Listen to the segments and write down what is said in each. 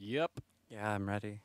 Yep. Yeah, I'm ready.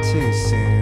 sì